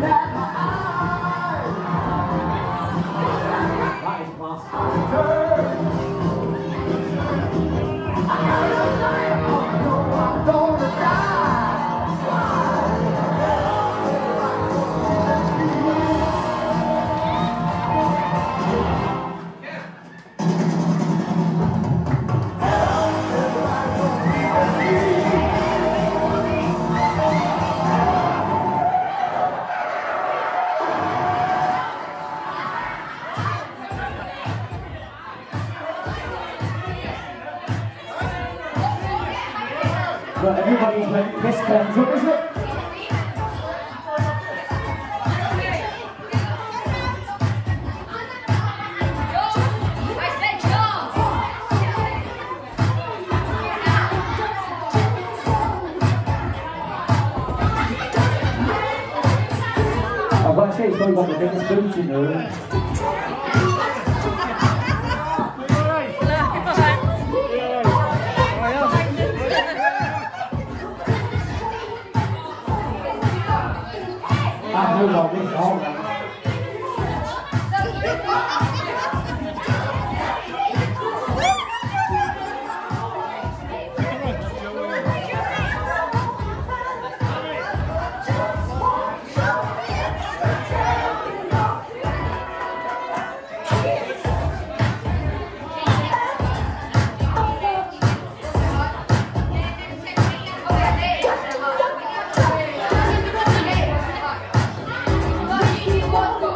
That's But everybody's like, this turns up, is it? I've got to say, it's probably got the biggest in the room. 他还有老油条。You.